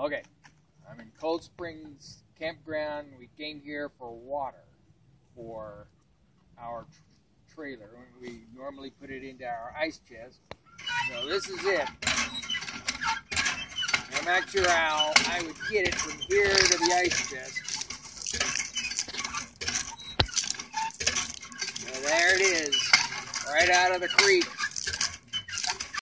Okay, I'm in Cold Springs Campground. We came here for water for our tr- trailer. We normally put it into our ice chest. So this is it. I'm not sure how I would get it from here to the ice chest. So there it is, right out of the creek.